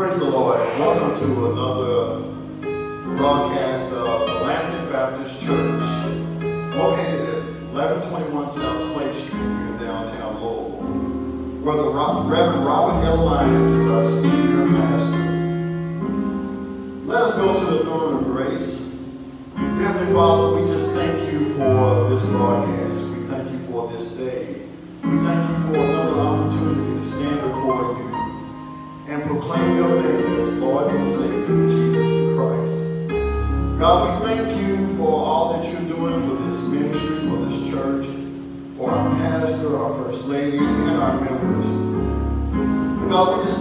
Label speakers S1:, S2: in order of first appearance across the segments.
S1: Praise the Lord, welcome to another broadcast of Lampton Baptist Church, located at 1121 South Clay Street here in downtown Louisville. Brother Rob, Reverend Robert L. Lyons is our senior pastor. Let us go to the throne of grace. Heavenly Father, we just thank you for this broadcast. We thank you for this day. We thank you for another opportunity to stand before you and proclaim your name as Lord and Savior, Jesus Christ. God, we thank you for all that you're doing for this ministry, for this church, for our pastor, our first lady, and our members. And God, we just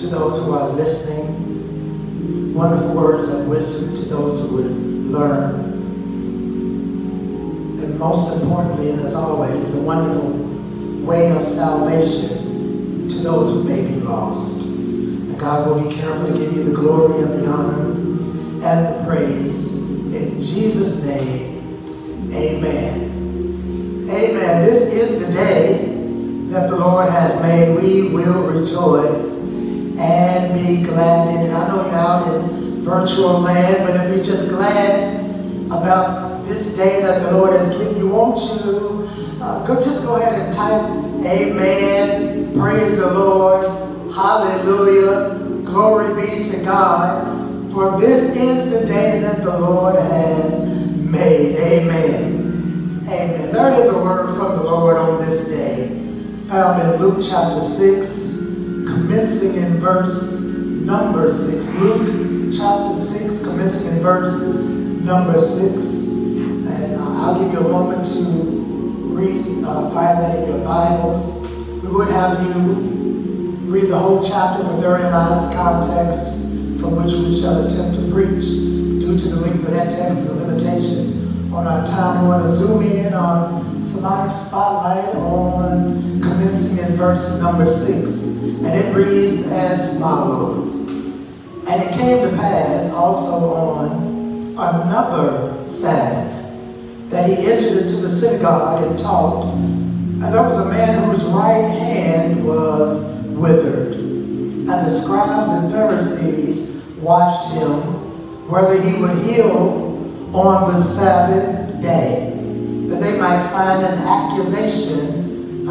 S1: to
S2: those who are listening, wonderful words of wisdom to those who would learn. And most importantly, and as always, the wonderful way of salvation to those who may be lost. And God will be careful to give you the glory and the honor and the praise. In Jesus' name, amen. Amen. This is the day that the Lord has made. We will rejoice be glad in it. I know you're out in virtual land, but if you're just glad about this day that the Lord has given you, won't you uh, go, just go ahead and type Amen. Praise the Lord. Hallelujah. Glory be to God. For this is the day that the Lord has made. Amen. Amen. There is a word from the Lord on this day, found in Luke chapter 6 commencing in verse number 6. Luke chapter 6, commencing in verse number 6. And uh, I'll give you a moment to read, uh, find that in your Bibles. We would have you read the whole chapter, for therein lies the context from which we shall attempt to preach. Due to the length of that text and the limitation on our time, we want to zoom in on Sermonic Spotlight on in verse number 6. And it reads as follows. And it came to pass also on another Sabbath that he entered into the synagogue and taught. And there was a man whose right hand was withered. And the scribes and Pharisees watched him whether he would heal on the Sabbath day, that they might find an accusation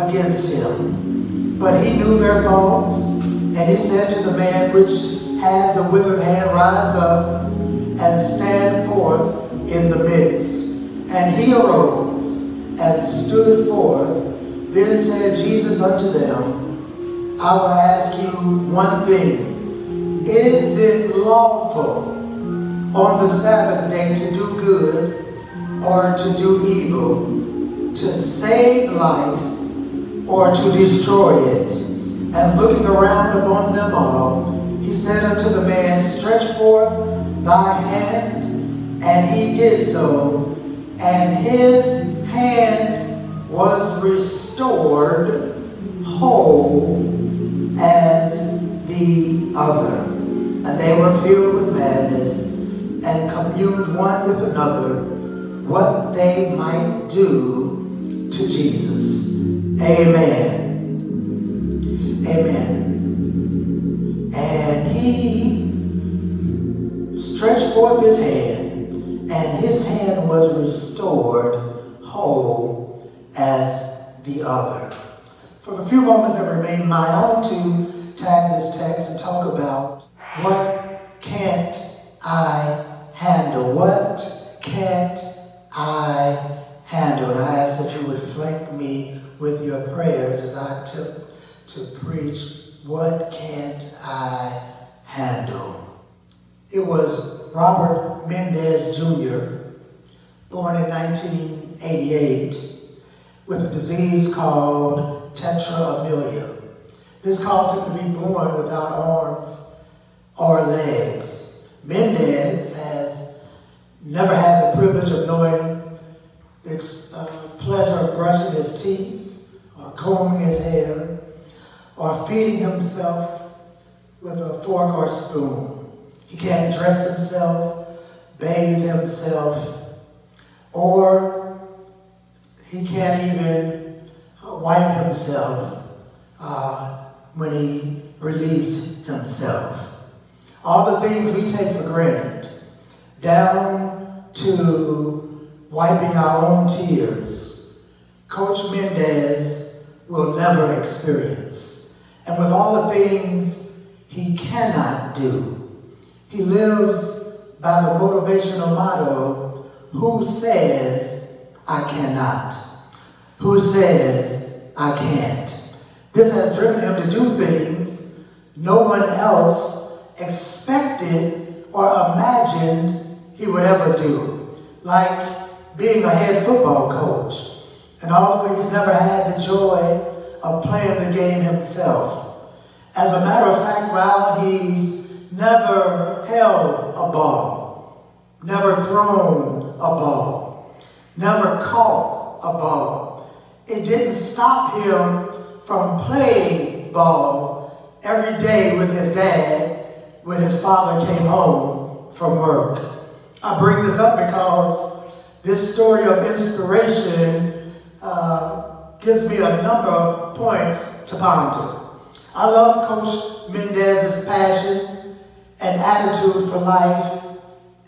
S2: against him. But he knew their thoughts, and he said to the man which had the withered hand, Rise up and stand forth in the midst. And he arose and stood forth. Then said Jesus unto them, I will ask you one thing. Is it lawful on the Sabbath day to do good or to do evil, to save life or to destroy it. And looking around upon them all, he said unto the man, Stretch forth thy hand. And he did so, and his hand was restored whole as the other. And they were filled with madness and communed one with another what they might do to Jesus. Amen. Amen. And he stretched forth his hand, and his hand was restored whole as the other. For the few moments that remain I want to tag this text and talk about what can't I handle? What can't I handle? And I ask that you would flank me with your prayers as I attempt to preach, What Can't I Handle? It was Robert Mendez Jr., born in 1988, with a called tetraamelia. This caused him to be born without arms or legs. Mendez has never had the privilege of knowing the uh, pleasure of brushing his teeth or combing his hair, or feeding himself with a fork or spoon. He can't dress himself bathe himself, or he can't even wipe himself uh, when he relieves himself. All the things we take for granted, down to wiping our own tears, Coach Mendez will never experience. And with all the things he cannot do, he lives by the motivational motto, who says I cannot? Who says I can't? This has driven him to do things no one else expected or imagined he would ever do, like being a head football coach. And although he's never had the joy of playing the game himself, as a matter of fact, while he's never held a ball, never thrown a ball, never caught a ball, it didn't stop him from playing ball every day with his dad when his father came home from work. I bring this up because this story of inspiration uh, gives me a number of points to ponder. I love Coach Mendez's passion and attitude for life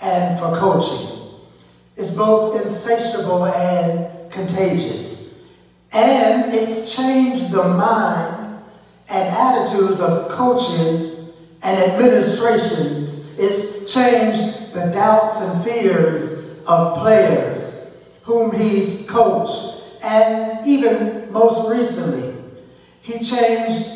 S2: and for coaching. It's both insatiable and contagious. And it's changed the mind and attitudes of coaches and administrations. It's changed the doubts and fears of players whom he's coached. And even most recently, he changed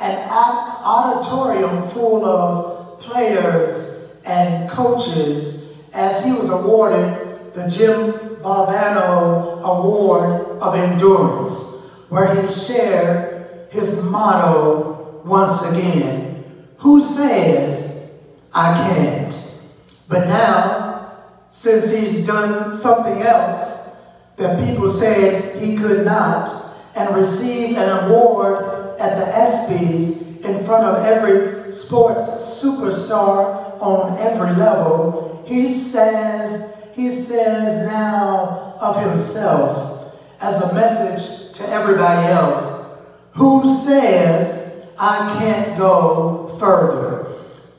S2: an auditorium full of players and coaches as he was awarded the Jim Valvano Award of endurance, where he shared his motto once again Who says I can't? But now, since he's done something else that people said he could not, and received an award at the ESPYs in front of every sports superstar on every level, he says, he says now of himself, as a message to everybody else who says I can't go further.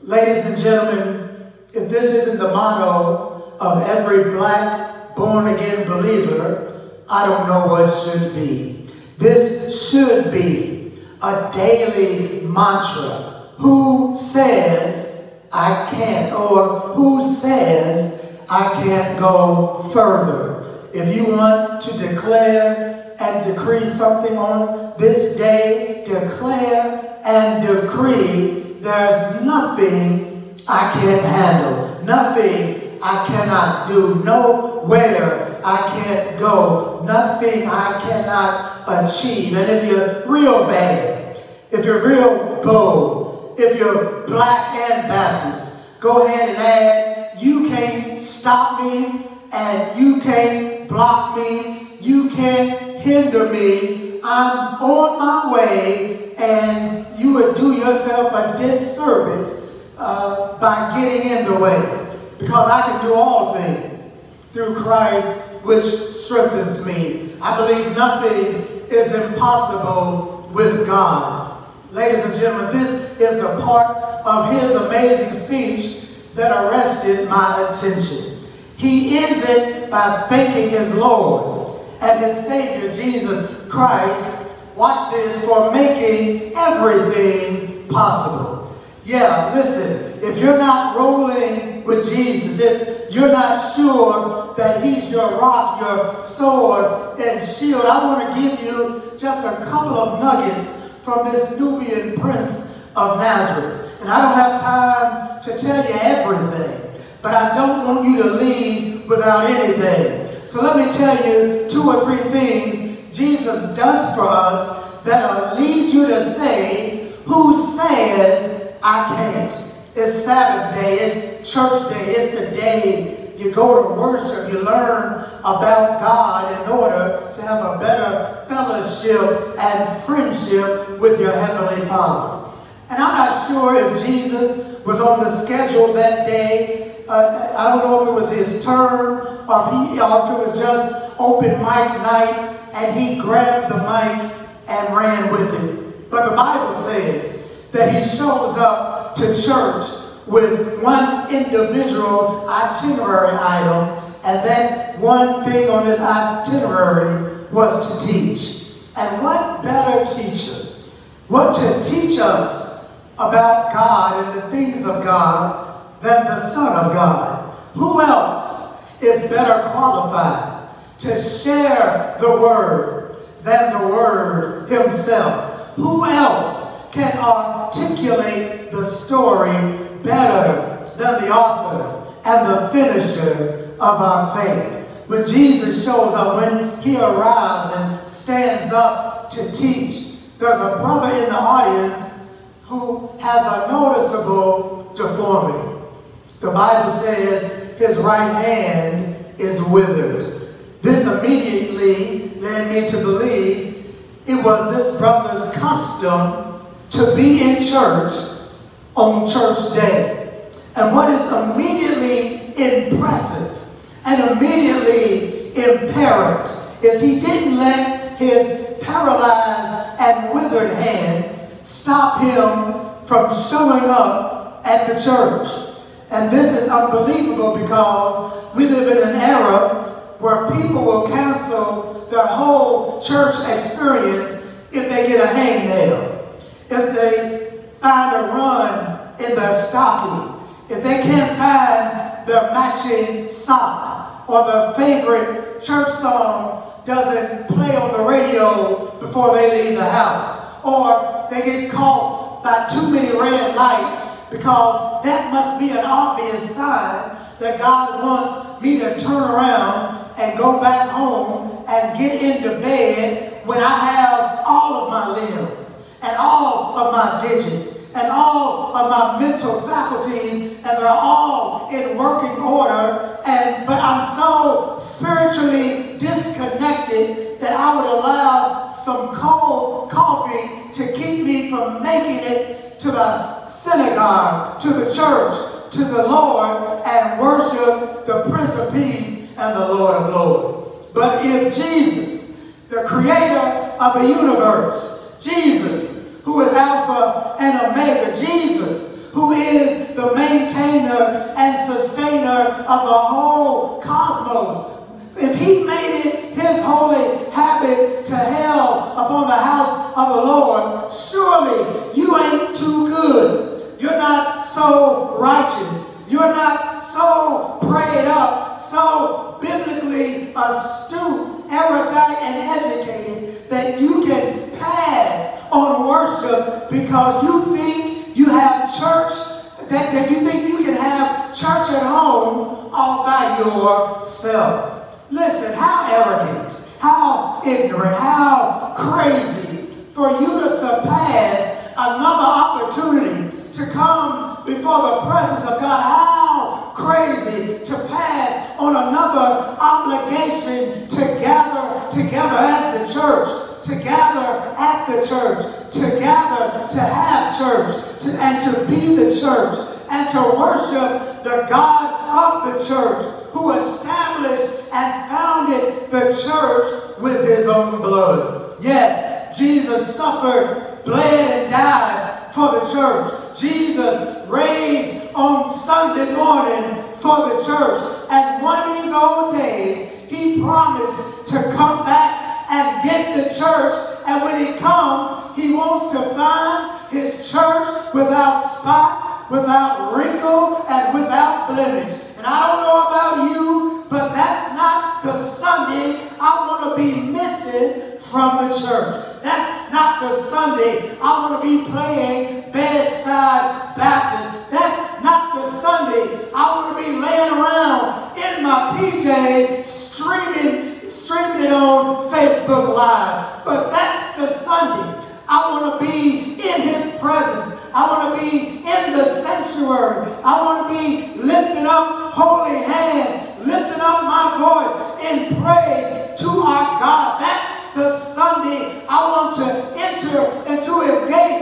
S2: Ladies and gentlemen, if this isn't the motto of every black born again believer, I don't know what should be. This should be a daily mantra. Who says I can't? Or who says I can't go further? If you want to declare and decree something on this day, declare and decree there's nothing I can't handle, nothing I cannot do, nowhere I can't go, nothing I cannot achieve. And if you're real bad, if you're real bold, if you're black and Baptist, go ahead and add, you can't stop me and you can't block me, you can't hinder me. I'm on my way, and you would do yourself a disservice uh, by getting in the way. Because I can do all things through Christ, which strengthens me. I believe nothing is impossible with God. Ladies and gentlemen, this is a part of his amazing speech that arrested my attention. He ends it by thanking his Lord and his Savior, Jesus Christ, watch this, for making everything possible. Yeah, listen, if you're not rolling with Jesus, if you're not sure that he's your rock, your sword and shield, I want to give you just a couple of nuggets from this Nubian prince of Nazareth. And I don't have time to tell you everything. But I don't want you to leave without anything. So let me tell you two or three things Jesus does for us that'll lead you to say, who says I can't? It's Sabbath day, it's church day, it's the day you go to worship, you learn about God in order to have a better fellowship and friendship with your Heavenly Father. And I'm not sure if Jesus was on the schedule that day uh, I don't know if it was his turn or if, he, or if it was just open mic night and he grabbed the mic and ran with it. But the Bible says that he shows up to church with one individual itinerary item, and that one thing on his itinerary was to teach. And what better teacher? What to teach us about God and the things of God than the Son of God? Who else is better qualified to share the Word than the Word Himself? Who else can articulate the story better than the author and the finisher of our faith? When Jesus shows up, when he arrives and stands up to teach, there's a brother in the audience who has a noticeable deformity. The Bible says his right hand is withered. This immediately led me to believe it was this brother's custom to be in church on church day. And what is immediately impressive and immediately imperative is he didn't let his paralyzed and withered hand stop him from showing up at the church. And this is unbelievable because we live in an era where people will cancel their whole church experience if they get a hangnail, if they find a run in their stocking, if they can't find their matching sock or their favorite church song doesn't play on the radio before they leave the house, or they get caught by too many red lights because that must be an obvious sign that God wants me to turn around and go back home and get into bed when I have all of my limbs and all of my digits and all of my mental faculties and they're all in working order and but I'm so spiritually disconnected that I would allow some cold coffee to keep me from making it to the synagogue, to the church, to the Lord and worship the Prince of Peace and the Lord of Lords. But if Jesus, the creator of the universe, Jesus, who is Alpha and Omega, Jesus, who is the maintainer and sustainer of the whole The Sunday I want to be playing bedside Baptist. That's not the Sunday I want to be laying around in my PJs streaming, streaming it on Facebook Live. But that's the Sunday I want to be in his presence. I want to be in the sanctuary. Enter into his gates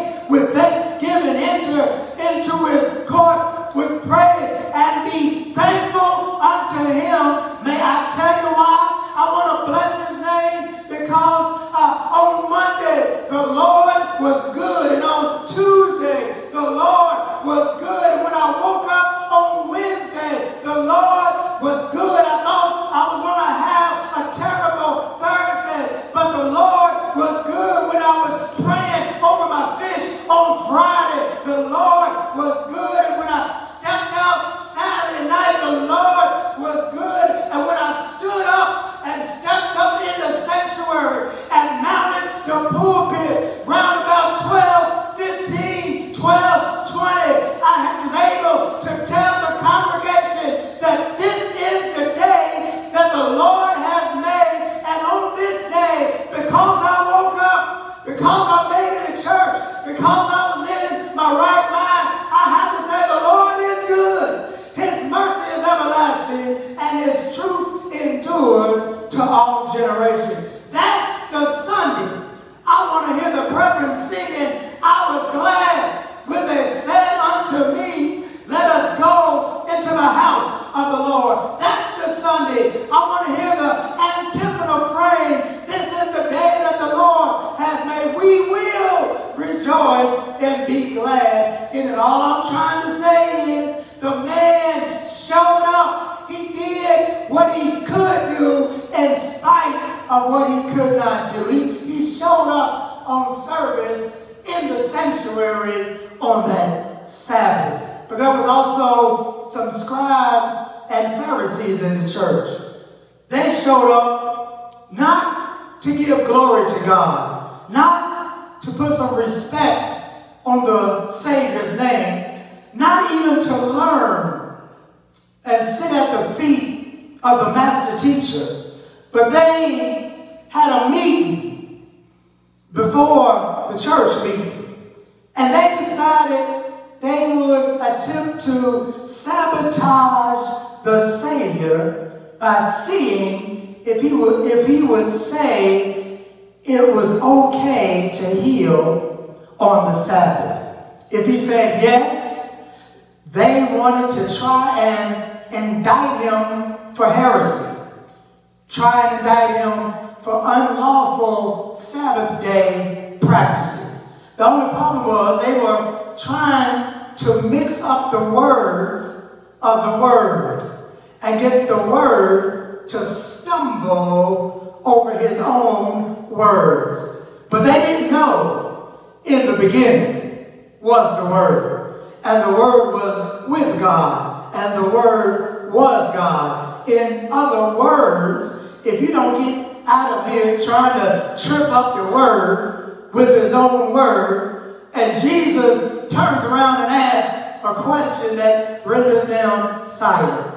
S2: over his own words. But they didn't know in the beginning was the word. And the word was with God. And the word was God. In other words, if you don't get out of here trying to trip up the word with his own word, and Jesus turns around and asks a question that rendered them silent.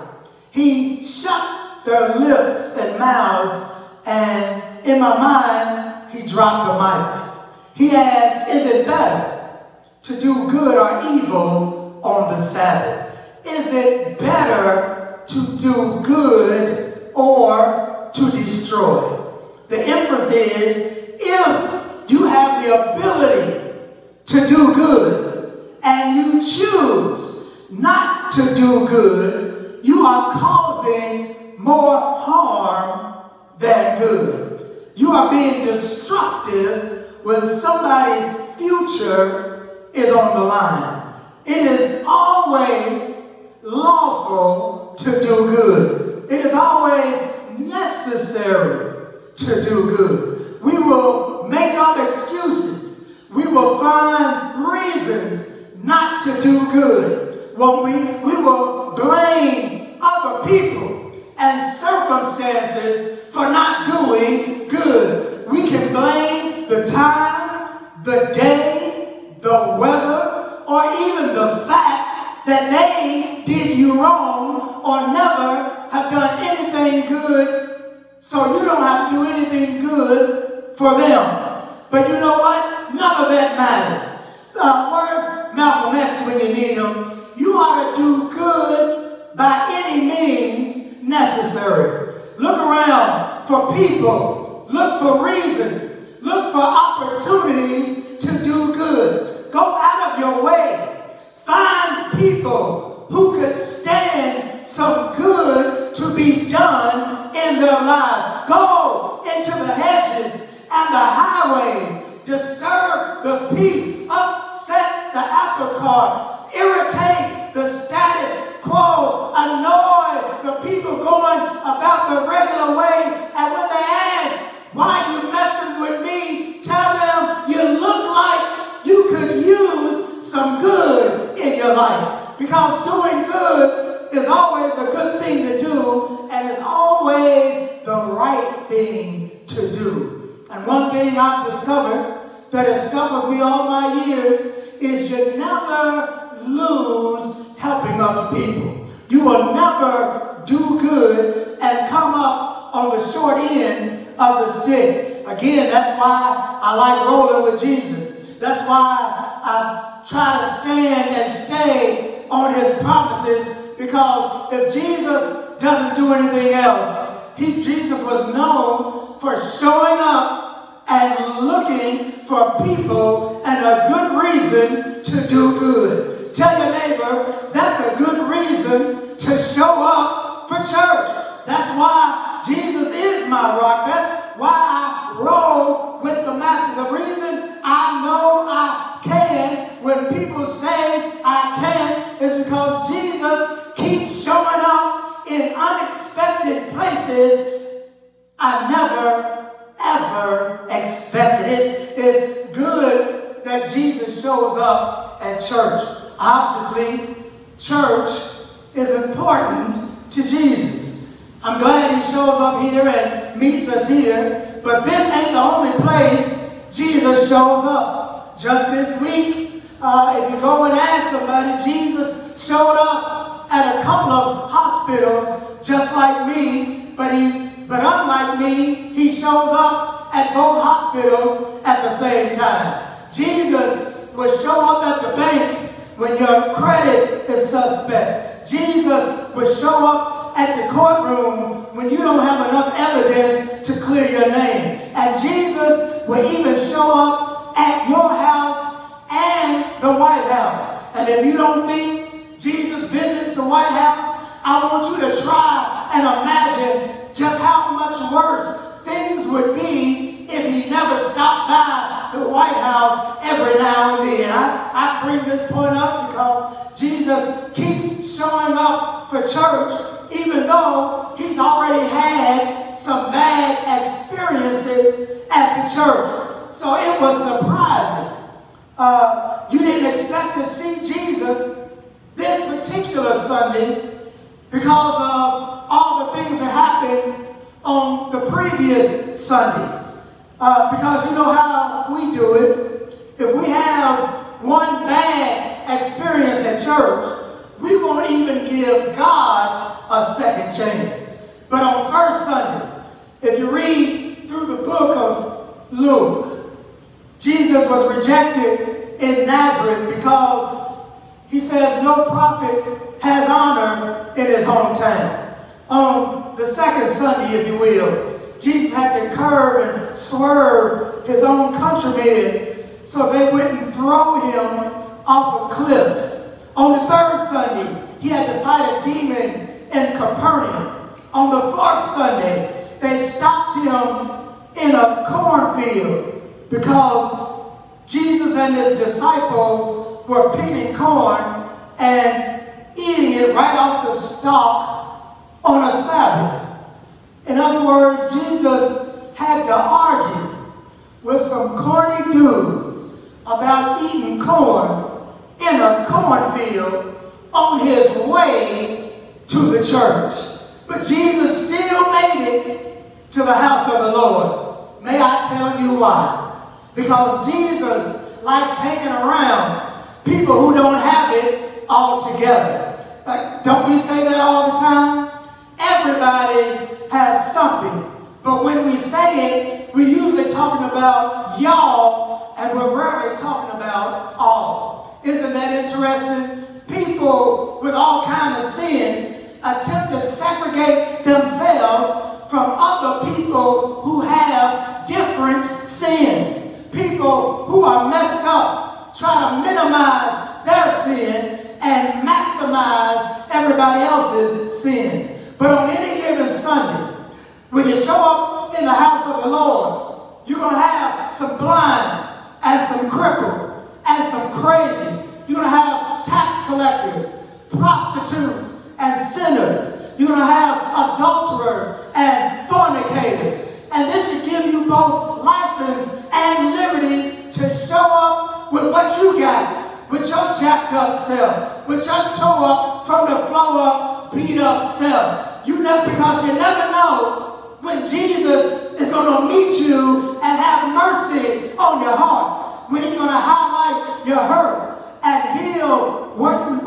S2: He shut their lips and mouths, and in my mind, he dropped the mic. He asked, Is it better to do good or evil on the Sabbath? Is it better to do good or to destroy? The inference is if you have the ability to do good and you choose not to do good, you are causing more harm than good. You are being destructive when somebody's future is on the line. It is always lawful to do good. It is always necessary to do good. We will make up excuses. We will find reasons not to do good. When we, we will blame other people and circumstances for not doing good. We can blame the time, the day, the weather, or even the fact that they did you wrong or never have done anything good, so you don't have to do anything good for them. But you know what? None of that matters. Uh, where's Malcolm X when you need him? You ought to do good by any means necessary. Look around for people. Look for reasons. Look for opportunities to do good. Go out of your way. Find people who could stand some good to be done in their lives. Go into the hedges and the highways. disturb the peace, upset the apple cart, irritate the status quo, annoy the people going about the regular way. And when they ask, why you messing with me, tell them you look like you could use some good in your life. Because doing good is always a good thing to do and is always the right thing to do. And one thing I've discovered that has stuck with me all my years is you never lose helping other people. You will never do good and come up on the short end of the stick. Again, that's why I like rolling with Jesus. That's why I try to stand and stay on his promises because if Jesus doesn't do anything else, he, Jesus was known for showing up and looking for people and a good reason to do good. Neighbor, Uh, you didn't expect to see Jesus this particular Sunday because of all the things that happened on the previous Sundays. Uh, because you know how we do it. If we have one bad experience at church, we won't even give God a second chance. But on first Sunday, if you read through the book of Luke, Jesus was rejected in Nazareth because he says no prophet has honor in his hometown. On the second Sunday, if you will, Jesus had to curb and swerve his own countrymen so they wouldn't throw him off a cliff. On the third Sunday, he had to fight a demon in Capernaum. On the fourth Sunday, they stopped him in a cornfield because Jesus and his disciples were picking corn and eating it right off the stalk on a Sabbath. In other words, Jesus had to argue with some corny dudes about eating corn in a cornfield on his way to the church. But Jesus still made it to the house of the Lord. May I tell you why? Because Jesus likes hanging around people who don't have it all together. Like, don't we say that all the time? Everybody has something. But when we say it, we're usually talking about y'all and we're rarely talking about all. Isn't that interesting? People with all kinds of sins attempt to segregate themselves from other people who have different sins. People who are messed up try to minimize their sin and maximize everybody else's sins. But on any given Sunday, when you show up in the house of the Lord, you're going to have some blind and some crippled and some crazy. You're going to have tax collectors, prostitutes, and sinners. You're going to have adulterers and fornicators. And this should give you both license and liberty to show up with what you got, with your jacked up self, with your toe up from the floor beat up self. You never, because you never know when Jesus is going to meet you and have mercy on your heart, when he's going to highlight your hurt and heal,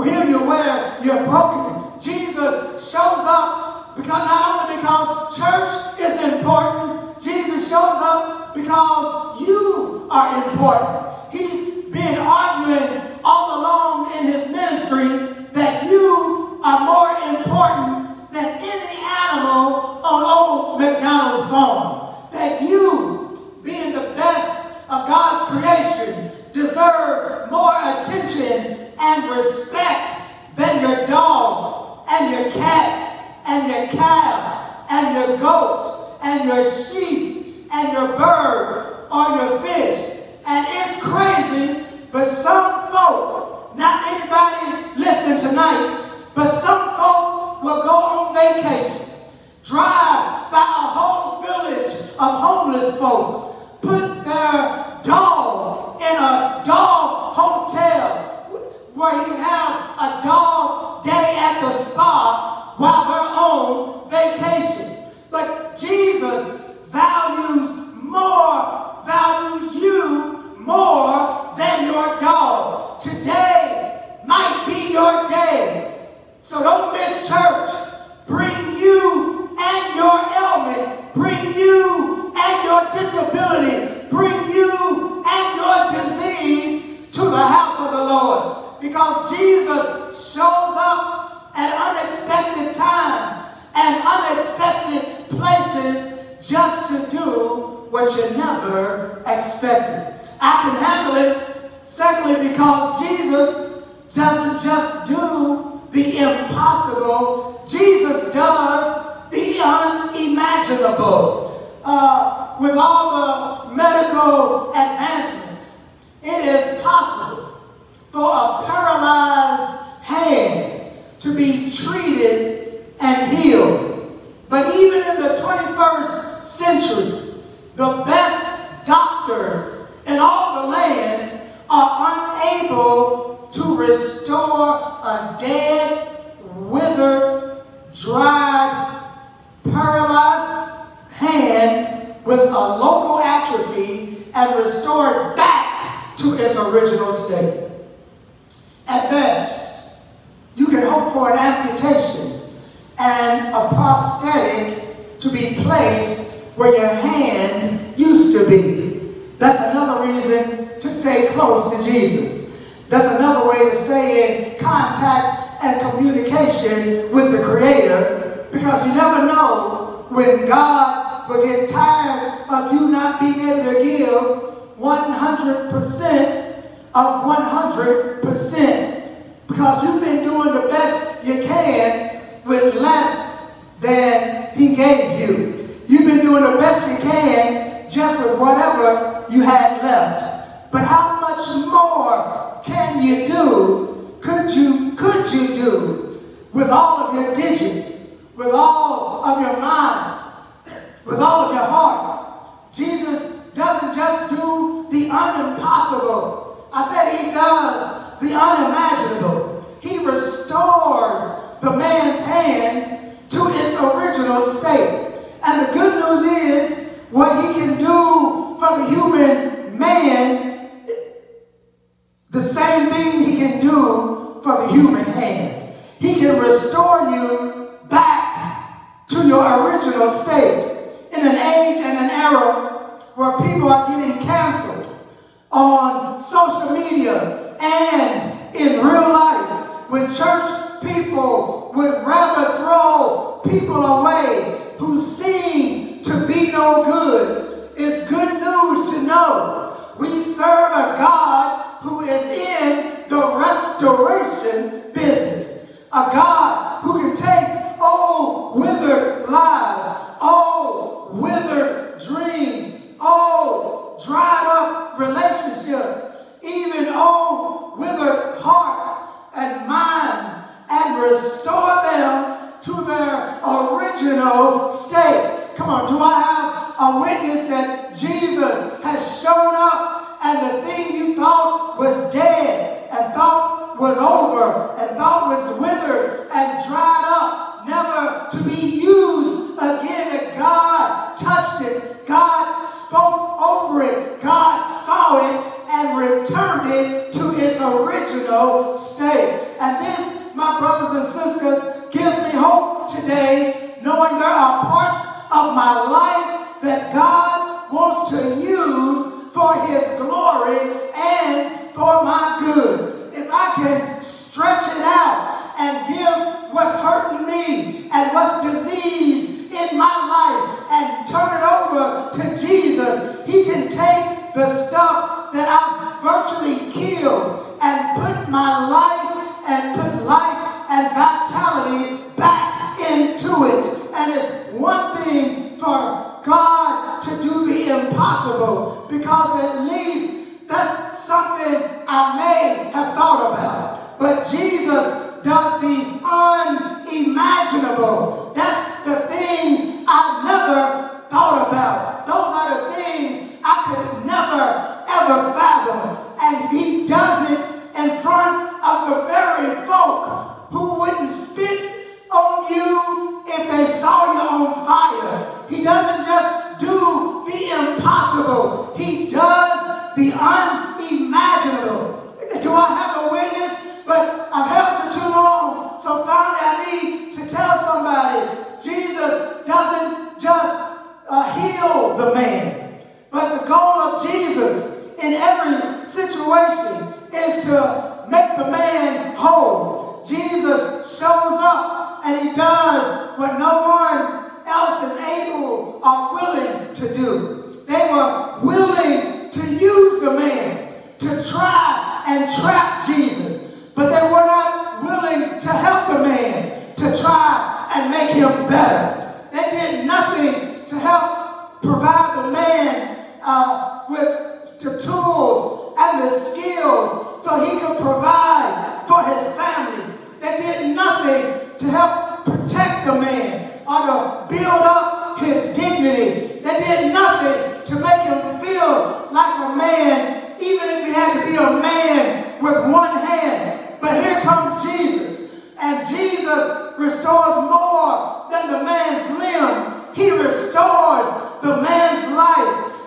S2: heal you where you're broken. Jesus shows up because not only because church is important, Jesus shows up because you are important. He's been arguing all along in his ministry that you are more important than any animal on old MacDonald's farm. That you, being the best of God's creation, deserve more attention and respect than your dog and your cat and your cow and your goat and your sheep and your bird or your fish. And it's crazy, but some folk, not anybody listening tonight, but some folk will go on vacation, drive by a whole village of homeless folk, put their dog in a dog hotel where he have a dog day at the spa while they're on vacation. But Jesus values more, values you more than your dog. Today might be your day. So don't miss church. Bring you and your ailment. Bring you and your disability. Bring you and your disease to the house of the Lord. Because Jesus shows up at unexpected times and unexpected places just to do what you never expected. I can handle it. Secondly, because Jesus doesn't just do the impossible, Jesus does the unimaginable. Uh, with all the medical advancements, it is possible for a paralyzed hand to be treated and healed. But even in the 21st century, the best doctors in all the land are unable to restore a dead, withered, dried, paralyzed hand with a local atrophy and restore it back to its original state. At best, for an amputation and a prosthetic to be placed where your hand used to be. That's another reason to stay close to Jesus. That's another way to stay in contact and communication with the Creator because you never know when God will get tired of you not being able to give 100% of 100% because you've been doing the best you can with less than He gave you. You've been doing the best you can just with whatever you had left. But how much more can you do, could you, could you do with all of your digits, with all of your mind, with all of your heart? Jesus doesn't just do the unimpossible. I said he does the unimaginable. He restores the man's hand to its original state. And the good news is what he can do for the human man the same thing he can do for the human hand. He can restore you back to your original state in an age and an era where people are getting canceled on social media and Jesus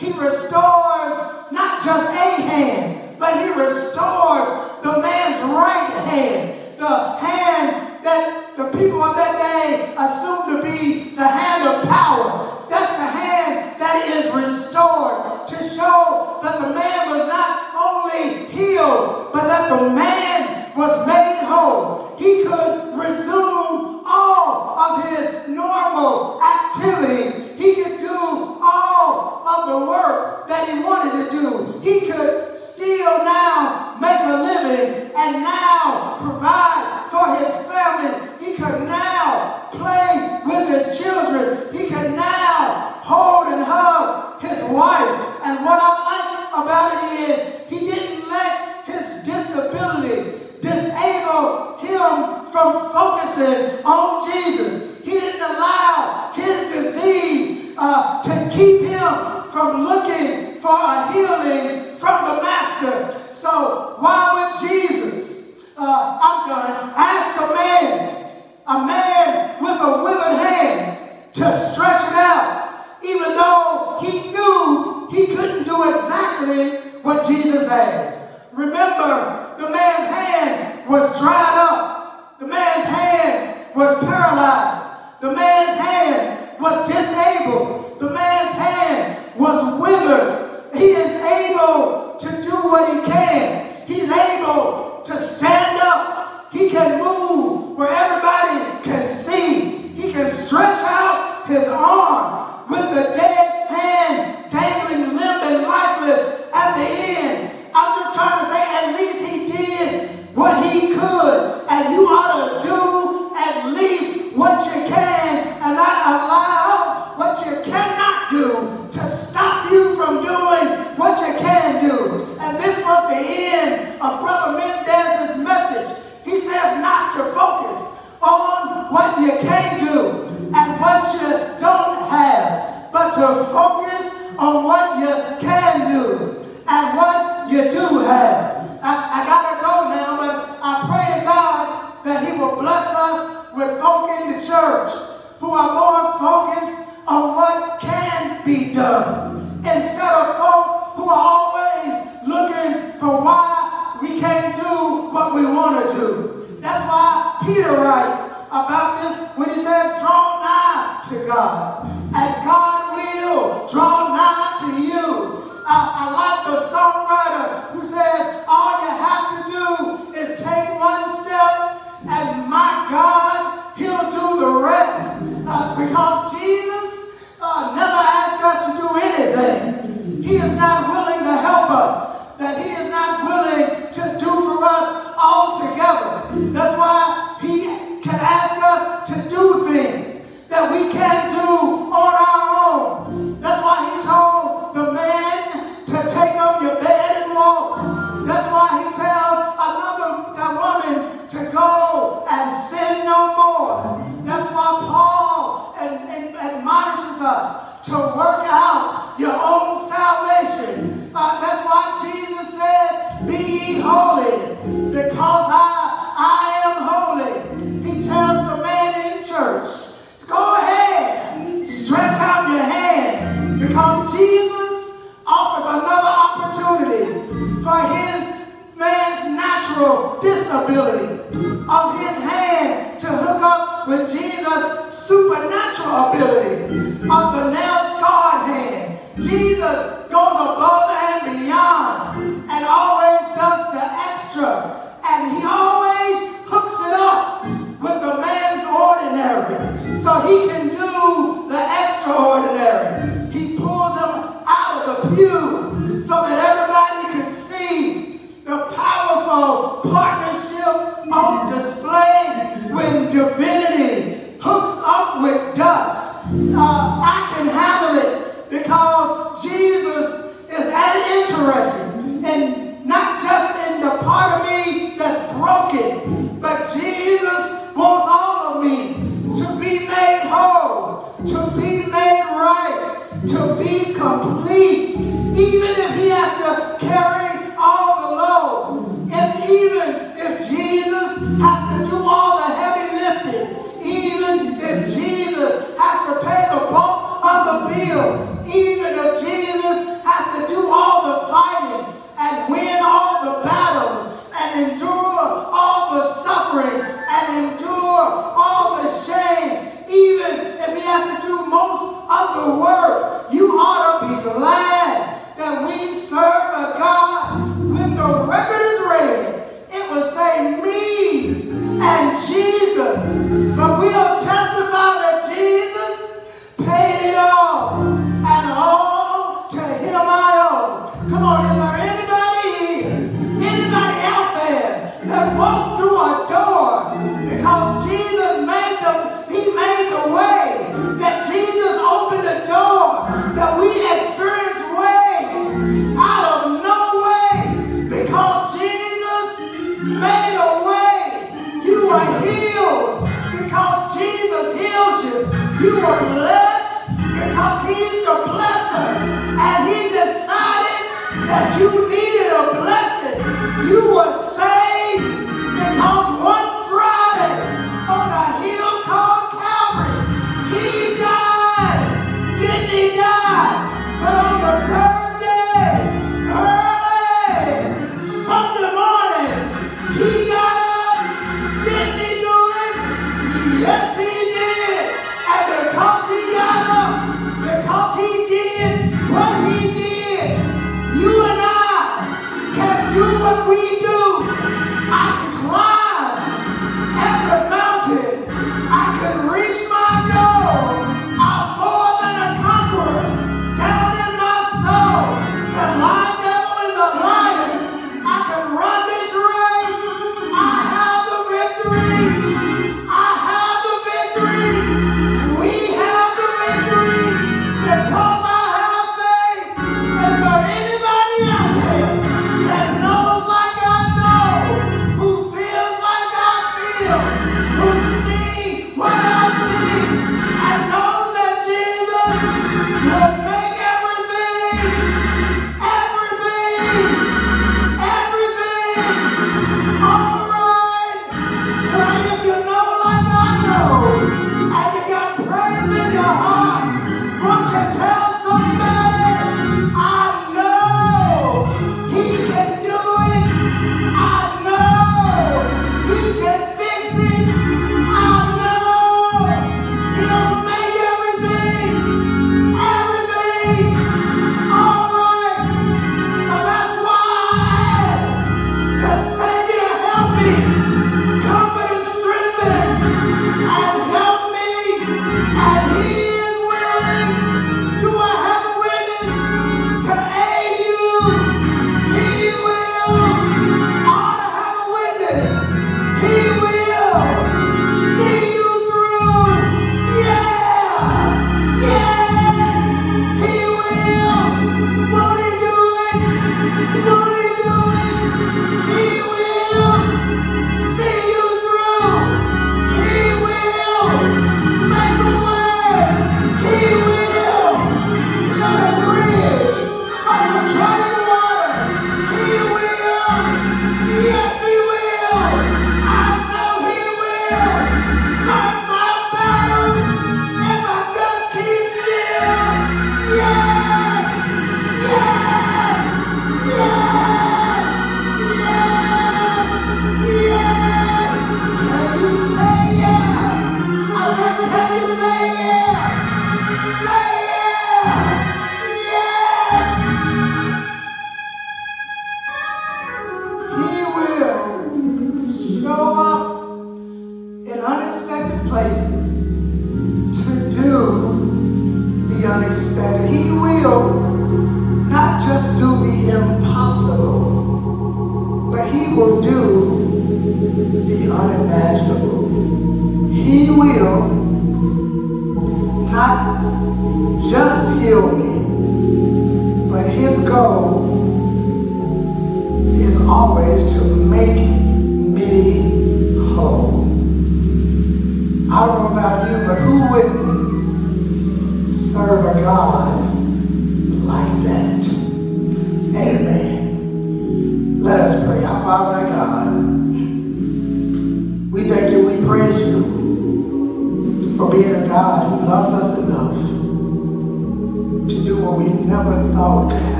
S2: He restores not just a hand, but he restores the man's right hand, the hand that the people of that day assumed to be the hand of power. That's the hand that is restored to show that the man was not only healed, but that the man was made his arm with the dead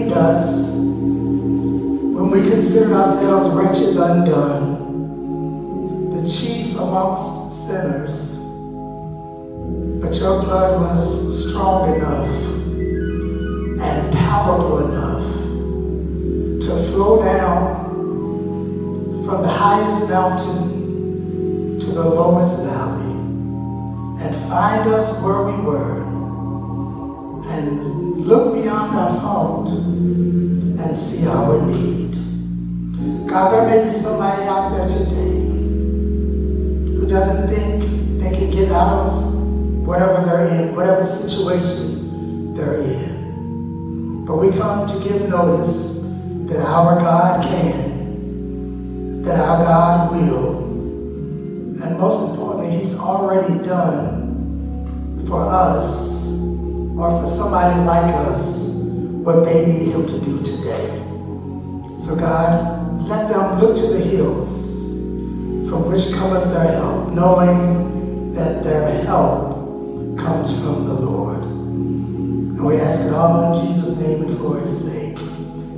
S2: saved us when we considered ourselves wretches undone, the chief amongst sinners. But your blood was strong enough and powerful enough to flow down from the highest mountain to the lowest valley and find us where we were and look beyond our fault and see our need. God, there may be somebody out there today who doesn't think they can get out of whatever they're in, whatever situation they're in. But we come to give notice that our God can, that our God will, and most importantly, He's already done for us or for somebody like us what they need Him to do today. So God, let them look to the hills from which cometh their help, knowing that their help comes from the Lord. And we ask it all in Jesus' name and for his sake.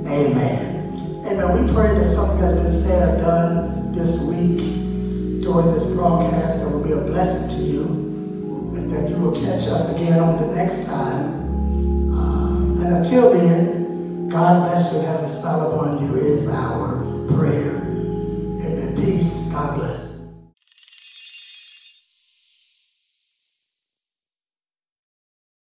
S2: Amen. Amen. We pray that something has been said or done this week during this broadcast that will be a blessing to you and that you will catch us again on the next time. Uh, and until then, God bless you and have a spell upon you is our prayer. Amen. Peace. God bless.